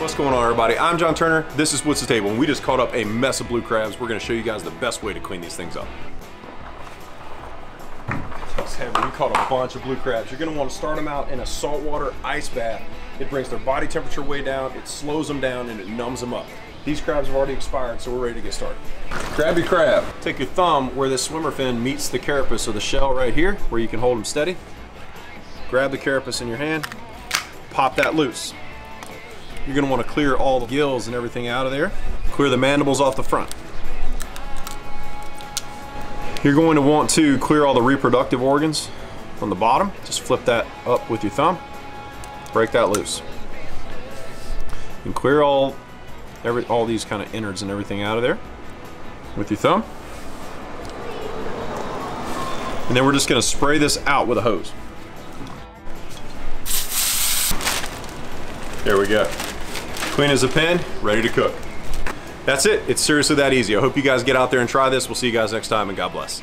What's going on everybody? I'm John Turner, this is Woods to Table, and we just caught up a mess of blue crabs. We're gonna show you guys the best way to clean these things up. We caught a bunch of blue crabs. You're gonna wanna start them out in a saltwater ice bath. It brings their body temperature way down, it slows them down, and it numbs them up. These crabs have already expired, so we're ready to get started. Grab your crab. Take your thumb where this swimmer fin meets the carapace of the shell right here, where you can hold them steady. Grab the carapace in your hand, pop that loose. You're gonna wanna clear all the gills and everything out of there. Clear the mandibles off the front. You're going to want to clear all the reproductive organs from the bottom. Just flip that up with your thumb. Break that loose. And clear all every all these kind of innards and everything out of there with your thumb. And then we're just gonna spray this out with a hose. There we go. Clean as a pin, ready to cook. That's it. It's seriously that easy. I hope you guys get out there and try this. We'll see you guys next time and God bless.